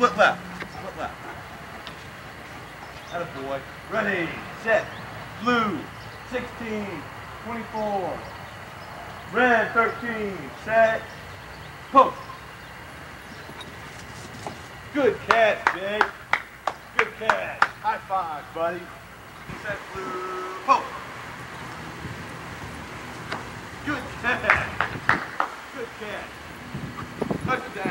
Foot left. Foot left. That a boy. Ready, set, blue, 16, 24. Red, 13, set, post. Good catch, Jake. Good catch. High five, buddy. Set, blue, post. Good catch. Good catch. Touchdown.